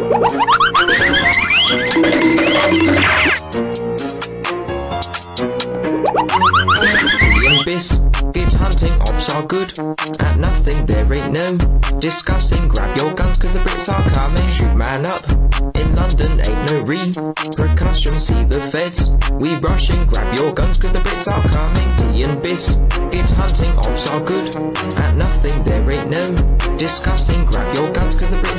and hunting ops are good. At nothing there ain't no discussing. Grab your guns cause the brits are coming. Shoot man up. In london ain't no repercussion. See the feds we rushing. Grab your guns cause the brits are coming. Tea and biscuit hunting ops are good. At nothing there ain't no discussing. Grab your guns cause the brits